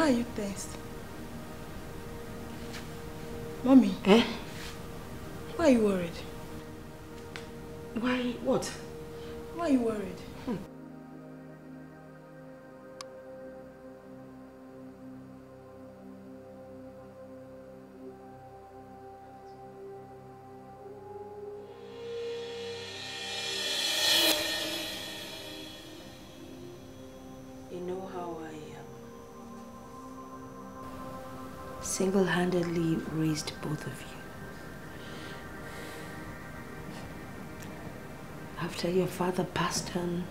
Why are you tense? Mommy. Eh? Why are you worried? Raised both of you. After your father passed on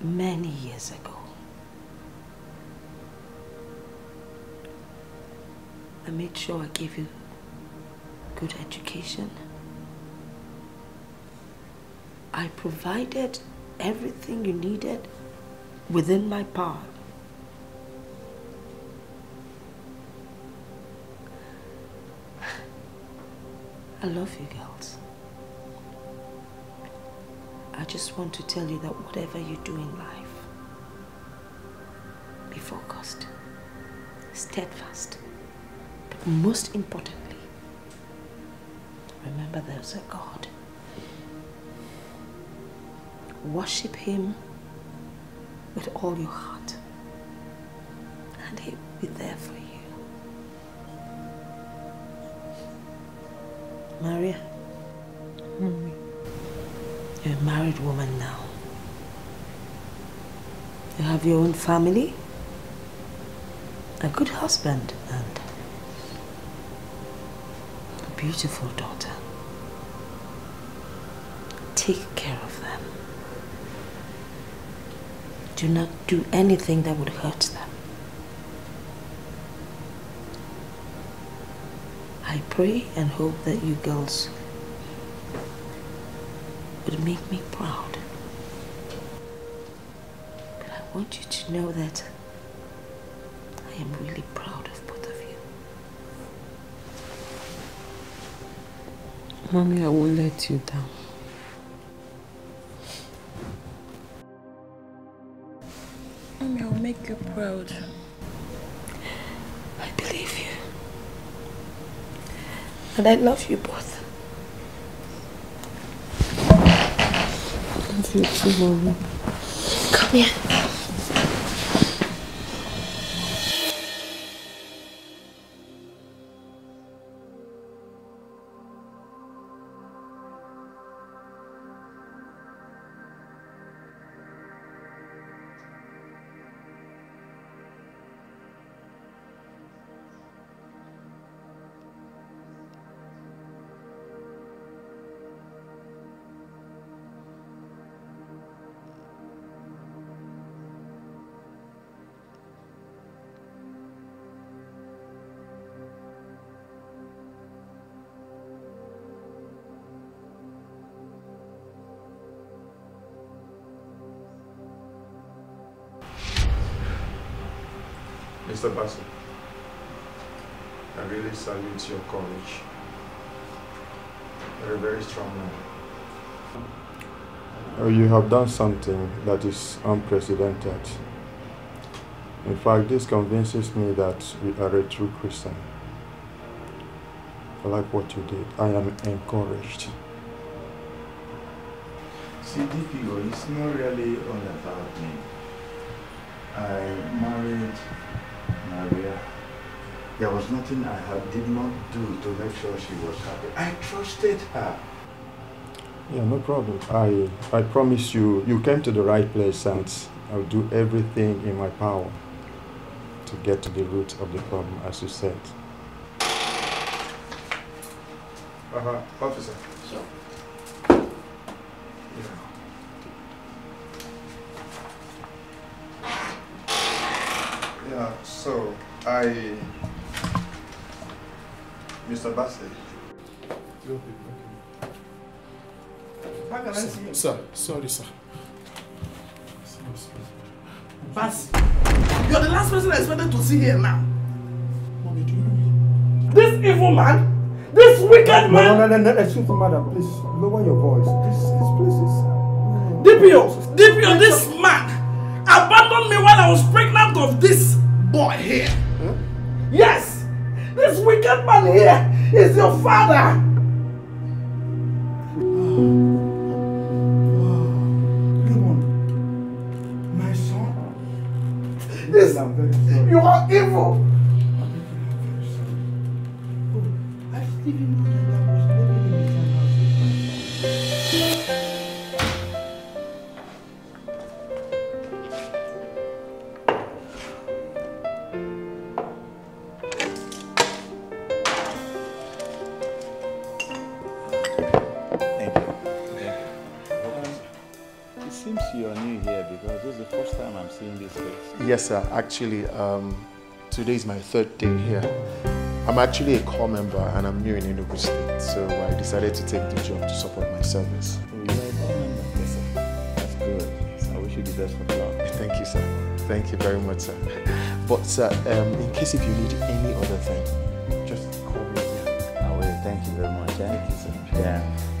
many years ago. I made sure I gave you good education. I provided everything you needed within my power. I love you girls. I just want to tell you that whatever you do in life, be focused, steadfast, but most importantly, remember there's a God. Worship Him with all your heart, and He will be there for you. Maria, Mommy. you're a married woman now. You have your own family, a good husband, and a beautiful daughter. Take care of them. Do not do anything that would hurt them. Pray and hope that you girls would make me proud. But I want you to know that I am really proud of both of you. Mommy, I won't let you down. Mommy, I'll make you proud. I believe you. And I love you both. Love you too, Mommy. Come here. Mr. Bassett, I really salute your courage. You're a very strong man. Uh, You have done something that is unprecedented. In fact, this convinces me that you are a true Christian. I like what you did. I am encouraged. See, DPO, it's not really all about me. I married Maria. There was nothing I had, did not do to make sure she was happy. I trusted her. Yeah, no problem. I I promise you, you came to the right place, and I'll do everything in my power to get to the root of the problem, as you said. Uh-huh, officer. Sure. Yeah, so I, Mr. Bassett. How can I see you? Sir, sorry, sir. Bas, you're the last person I expected to see here now. This evil man, this wicked No, man, no, no, no, excuse me, madam, please lower your voice. This, this place is. DPO, DPO, this man abandoned me while I was pregnant of this boy here. Yes, this wicked man here is your father. My son. This, I'm very sorry. you are evil. Oh, know I was Yes, sir. Actually, um, today is my third day here. I'm actually a corps member and I'm new in Enugu State, so I decided to take the job to support my service. Oh, you're a corps member? Yes, sir. That's good. I wish you the best of luck. Thank you, sir. Thank you very much, sir. But, sir, um, in case if you need any other thing, just call me. I will. Thank you very much. Thank you, sir. Yeah.